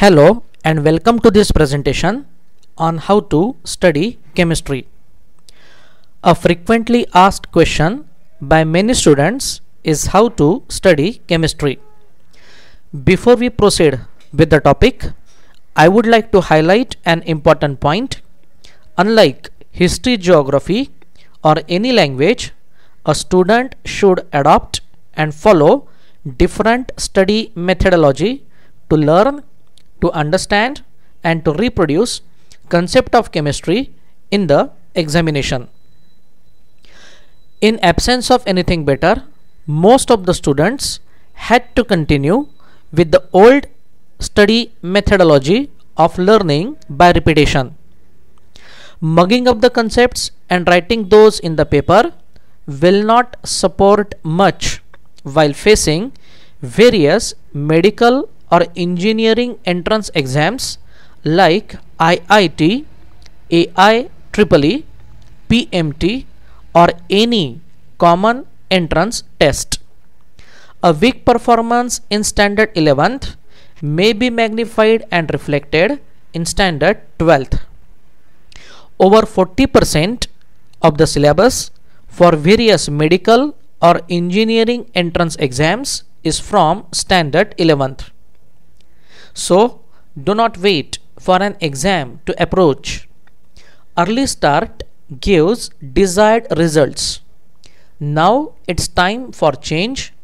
Hello and welcome to this presentation on how to study chemistry. A frequently asked question by many students is how to study chemistry. Before we proceed with the topic, I would like to highlight an important point. Unlike history, geography or any language, a student should adopt and follow different study methodology to learn to understand and to reproduce concept of chemistry in the examination. In absence of anything better, most of the students had to continue with the old study methodology of learning by repetition. Mugging up the concepts and writing those in the paper will not support much while facing various medical or engineering entrance exams like IIT, AIEEE, PMT or any common entrance test. A weak performance in standard 11th may be magnified and reflected in standard 12th. Over 40% of the syllabus for various medical or engineering entrance exams is from standard 11th. So do not wait for an exam to approach. Early start gives desired results. Now it's time for change.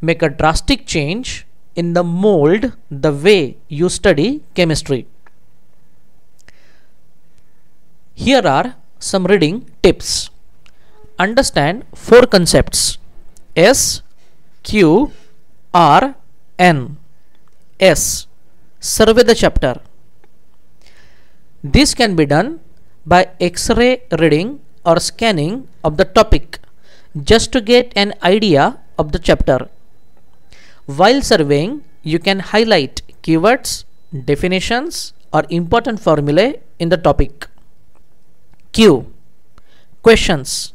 Make a drastic change in the mold the way you study chemistry. Here are some reading tips. Understand four concepts S, Q, R, N. S. Survey the chapter. This can be done by X-ray reading or scanning of the topic just to get an idea of the chapter. While surveying, you can highlight keywords, definitions or important formulae in the topic. Q. Questions.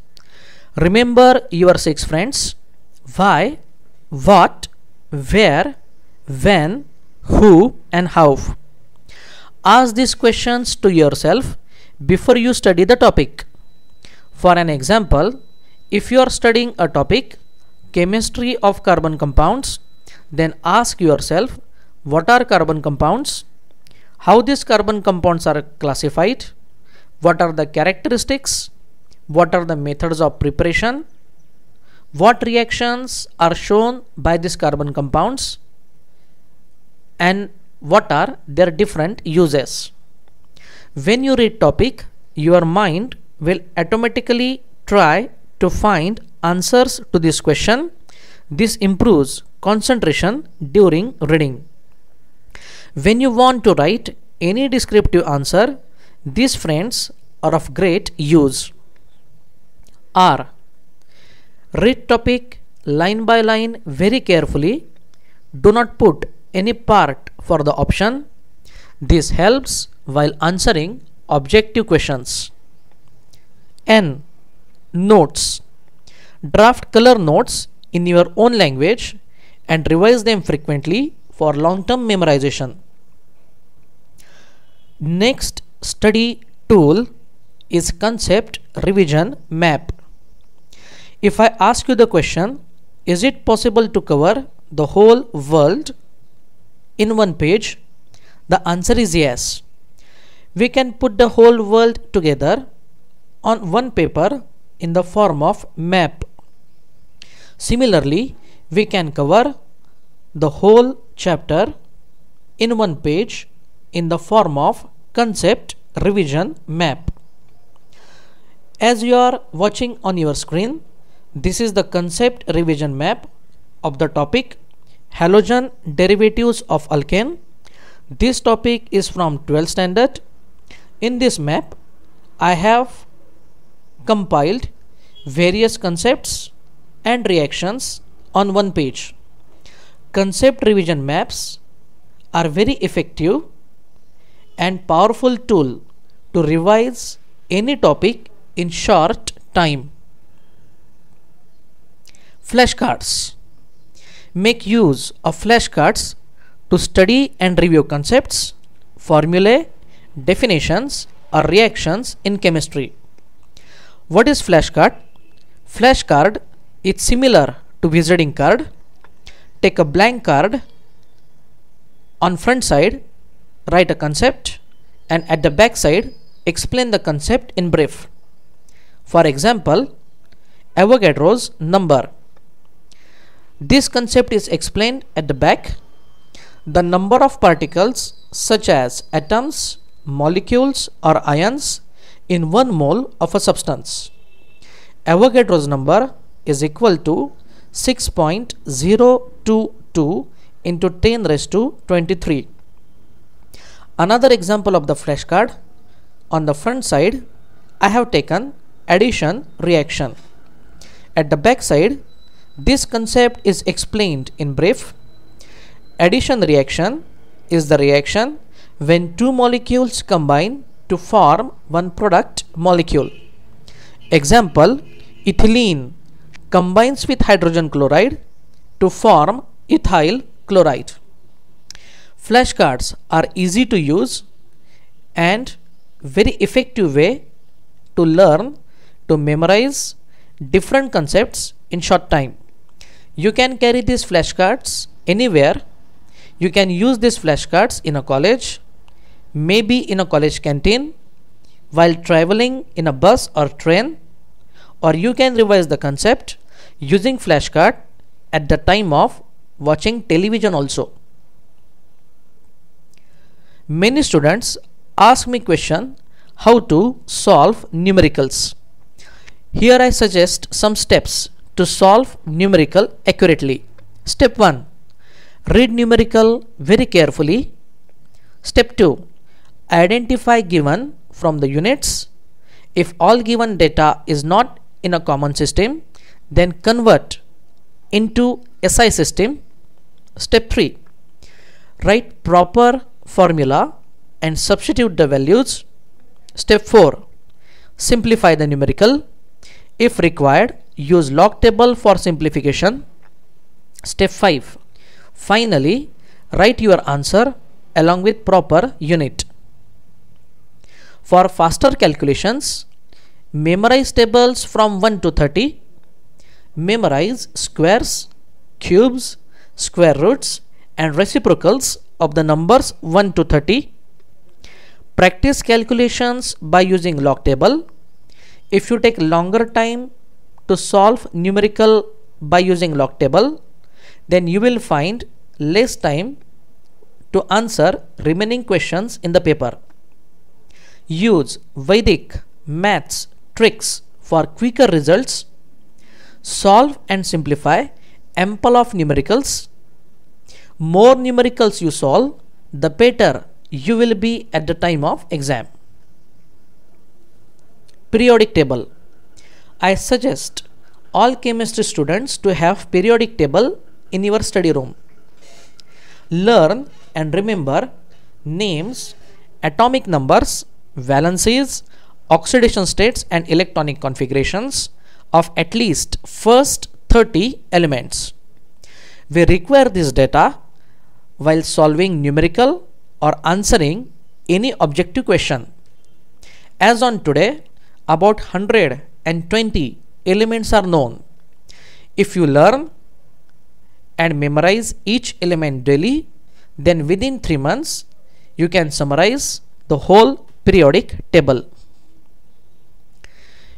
Remember your six friends. Why, what, where, when, who and how. Ask these questions to yourself before you study the topic. For an example, if you are studying a topic, chemistry of carbon compounds, then ask yourself what are carbon compounds, how these carbon compounds are classified, what are the characteristics, what are the methods of preparation, what reactions are shown by these carbon compounds, and what are their different uses. When you read topic, your mind will automatically try to find answers to this question. This improves concentration during reading. When you want to write any descriptive answer, these friends are of great use. R. Read topic line by line very carefully. Do not put any part for the option. This helps while answering objective questions. N. Notes. Draft color notes in your own language and revise them frequently for long-term memorization. Next study tool is concept revision map. If I ask you the question, is it possible to cover the whole world in one page? The answer is yes. We can put the whole world together on one paper in the form of map. Similarly, we can cover the whole chapter in one page in the form of concept revision map. As you are watching on your screen, this is the concept revision map of the topic halogen derivatives of alkane. This topic is from 12th standard. In this map, I have compiled various concepts and reactions on one page. Concept revision maps are very effective and powerful tool to revise any topic in short time. Flashcards. Make use of flashcards to study and review concepts, formulae, definitions or reactions in chemistry. What is flashcard? Flashcard is similar to visiting card. Take a blank card on front side write a concept and at the back side explain the concept in brief. For example, Avogadro's number. This concept is explained at the back. The number of particles such as atoms, molecules or ions in one mole of a substance. Avogadro's number is equal to 6.022 into 10 raised to 23. Another example of the flashcard on the front side I have taken addition reaction. At the back side this concept is explained in brief. Addition reaction is the reaction when two molecules combine to form one product molecule. Example ethylene combines with hydrogen chloride to form ethyl chloride. Flashcards are easy to use and very effective way to learn to memorize different concepts in short time. You can carry these flashcards anywhere. You can use these flashcards in a college, maybe in a college canteen, while traveling in a bus or train, or you can revise the concept using flashcard at the time of watching television also. Many students ask me question how to solve numericals. Here I suggest some steps to solve numerical accurately. Step 1. Read numerical very carefully. Step 2. Identify given from the units. If all given data is not in a common system, then convert into SI system. Step 3. Write proper formula and substitute the values. Step 4. Simplify the numerical. If required, use log table for simplification. Step 5. Finally, write your answer along with proper unit. For faster calculations, memorize tables from 1 to 30. Memorize squares, cubes, square roots and reciprocals of the numbers 1 to 30. Practice calculations by using log table. If you take longer time to solve numerical by using log table, then you will find less time to answer remaining questions in the paper. Use Vedic maths tricks for quicker results. Solve and simplify ample of numericals. More numericals you solve, the better you will be at the time of exam. Periodic table. I suggest all chemistry students to have periodic table in your study room. Learn and remember names, atomic numbers, valencies, oxidation states and electronic configurations of at least first 30 elements. We require this data while solving numerical or answering any objective question. As on today, about 120 elements are known. If you learn and memorize each element daily, then within 3 months you can summarize the whole periodic table.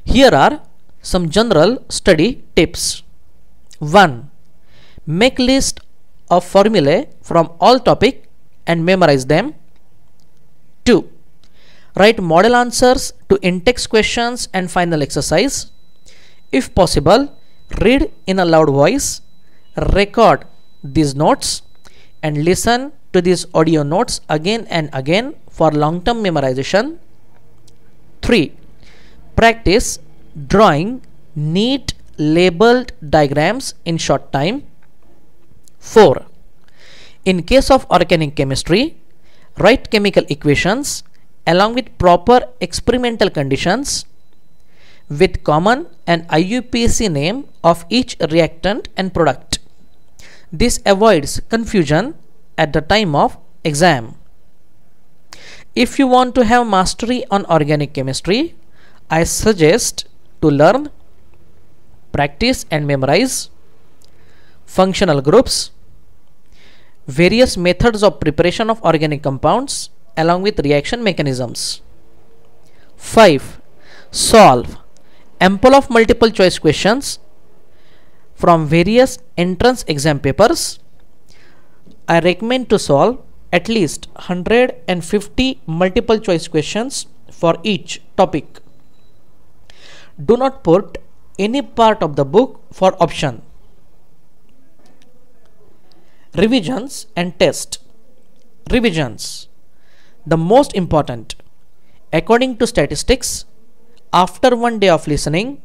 Here are some general study tips. 1. Make list of formulae from all topic and memorize them. 2. Write model answers to in-text questions and final exercise. If possible, read in a loud voice, record these notes and listen to these audio notes again and again for long-term memorization. 3. Practice drawing neat labeled diagrams in short time. 4. In case of organic chemistry, write chemical equations along with proper experimental conditions with common and IUPAC name of each reactant and product. This avoids confusion at the time of exam. If you want to have mastery on organic chemistry, I suggest to learn, practice and memorize functional groups, various methods of preparation of organic compounds along with reaction mechanisms. 5. Solve ample of multiple choice questions from various entrance exam papers. I recommend to solve at least 150 multiple choice questions for each topic. Do not put any part of the book for option. Revisions and test. Revisions. The most important. According to statistics, after one day of listening,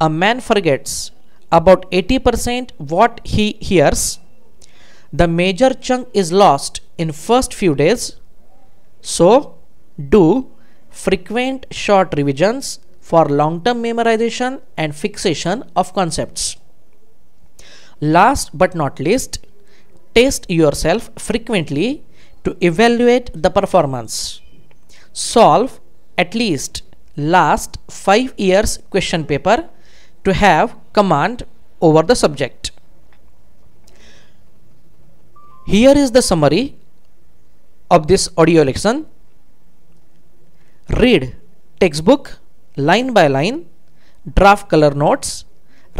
a man forgets about 80% what he hears. The major chunk is lost in first few days. So, do frequent short revisions for long-term memorization and fixation of concepts. Last but not least, test yourself frequently to evaluate the performance. Solve at least last 5 years question paper to have command over the subject. Here is the summary of this audio lesson. Read textbook line by line, draft color notes,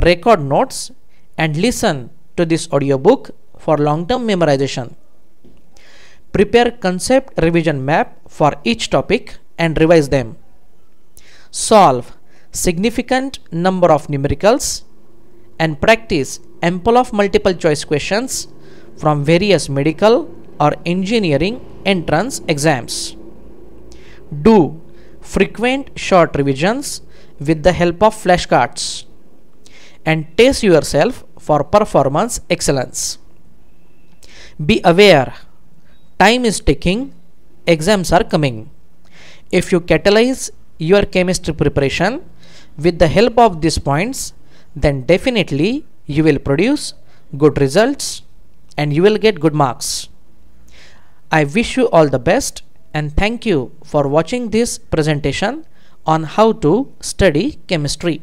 record notes and listen to this audiobook for long-term memorization. Prepare concept revision map for each topic and revise them. Solve significant number of numericals and practice ample of multiple choice questions from various medical or engineering entrance exams. Do frequent short revisions with the help of flashcards and test yourself for performance excellence. Be aware, time is ticking, exams are coming. If you catalyze your chemistry preparation with the help of these points, then definitely you will produce good results and you will get good marks. I wish you all the best and thank you for watching this presentation on how to study chemistry.